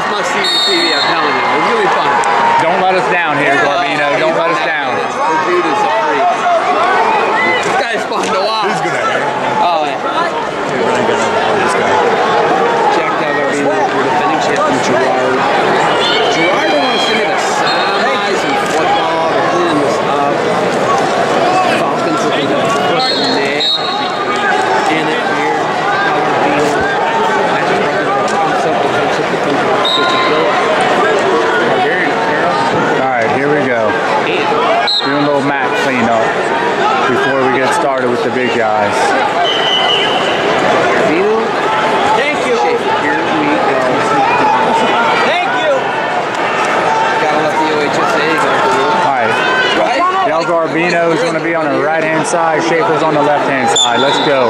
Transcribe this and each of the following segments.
guys must see the TV, I'm telling you. It's fun. Don't let us down here. Al Garbino is going to be on the right-hand side. Shafer's on the left-hand side. Let's go.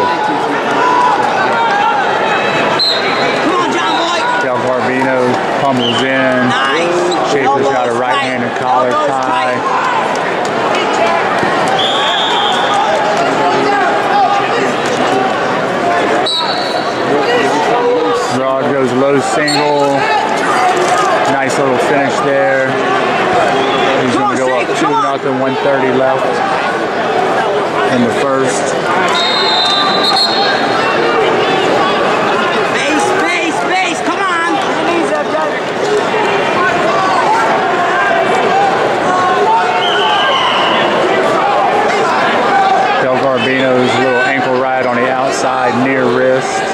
Come Garbino pummels in. Nice. Shafer's got a right-handed collar tie. Rod goes low single. Thirty left in the first. DelGarbino's little ankle ride on the outside near wrist.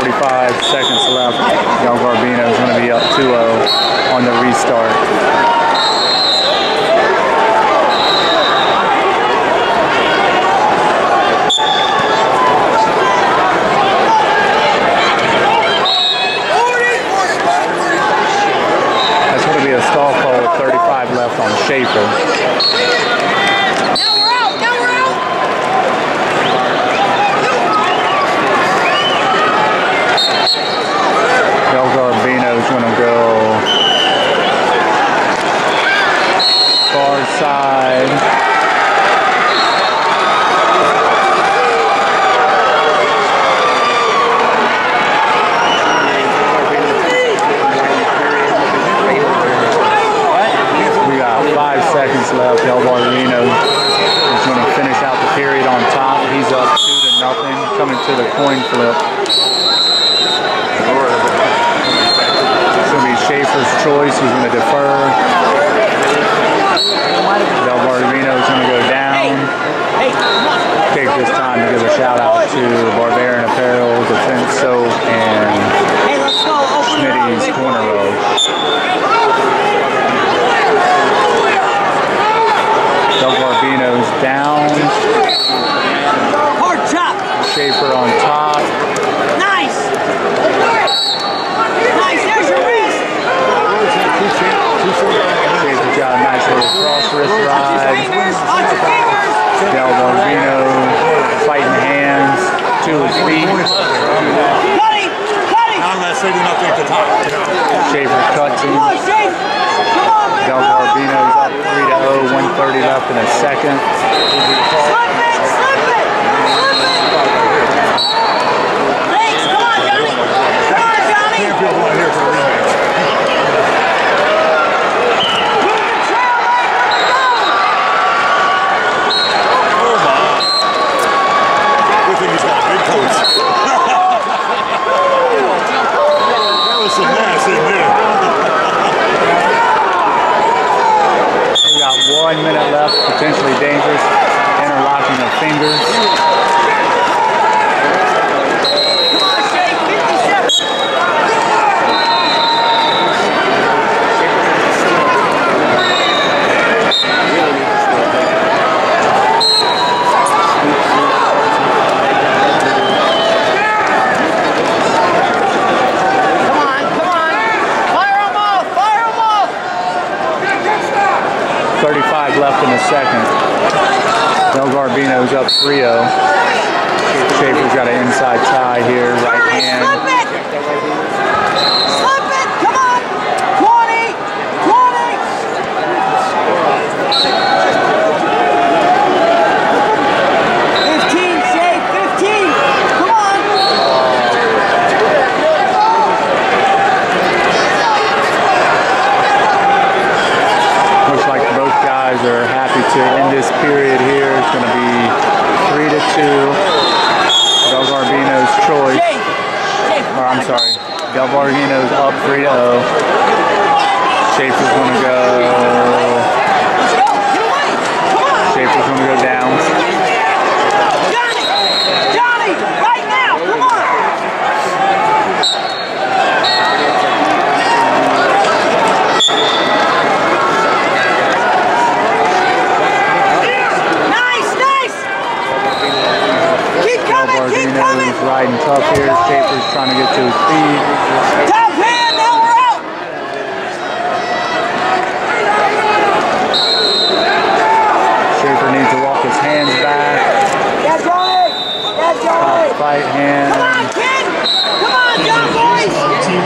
45 seconds left. Young Garbino is going to be up 2-0 on the restart. That's going to be a stall call with 35 left on Shafer. seconds left. Elroy Reno is going to finish out the period on top. He's up two to nothing coming to the coin flip. It's going to be Shafer's choice. He's going to defer. second. potentially dangerous, interlocking of fingers. Second. DelGarbino's up 3-0. Shafer's got an inside tie here, right hand. slip it! Slip it! Come on! 20! 20! Fifteen, Shay, fifteen! Come on! Looks like guys are happy to end this period here. It's going to be 3 to 2. DelGarbino's choice. Or I'm sorry, DelGarbino's up 3 to 0. Shafer's going to go. let's go! Get away! Come on! Shafer's going to go down. Johnny! Johnny! Right now! Come on! Nice, nice! Keep Del coming, keep coming! Garbino's riding tough here. Shafer's trying to get to his feet. Top hand, now we're out! Shafer needs to walk his hands back. Yeah, Top Johnny! fight Come on, kid! Come on, young boys!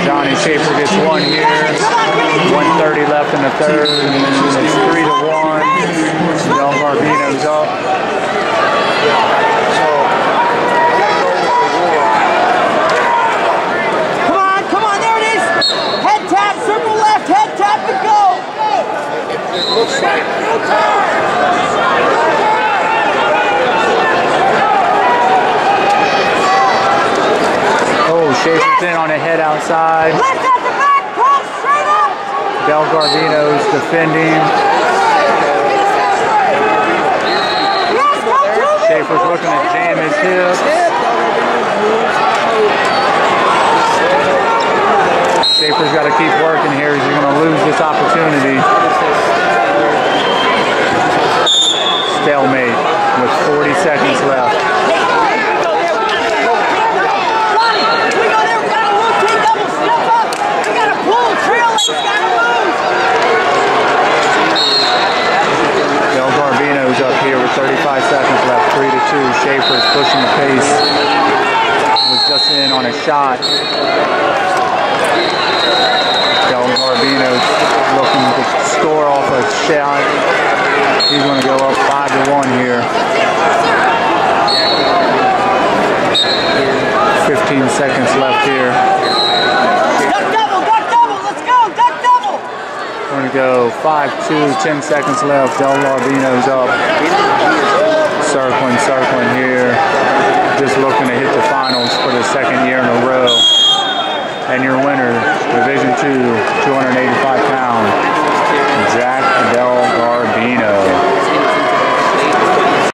Johnny Shafer gets one here. On, 130 left in the third. It's 3 to 1. Del Garbino's up. Come on, come on, there it is! Head tap, circle left, head tap, and go! Oh, Shafer's in on a head outside. Left at the back, pull straight up! DelGarbino's defending. Yes, come through me! Shafer's looking to jam his hip. Shafer's got to keep working here. He's going to lose this opportunity. Stalemate with 40 seconds left. Hey, we go there, we gotta go. Ronnie, we go there, we gotta rotate double, step up! We gotta pull, trail lace, gotta move! DelGarbino's up here with 35 seconds left, 3 to 2. Shafer's pushing the pace. Was just in on a shot. DelGarbino's looking to score off a shot. He's going to go up 5 to 1 here. 15 seconds left here. Duck double, duck double, let's go, duck double! We're going to go 5 2, 10 seconds left. DelGarbino's up. Circling, circling here. Just looking second year in a row. And your winner, Division 2, 285 pound, Jack Del Garbino.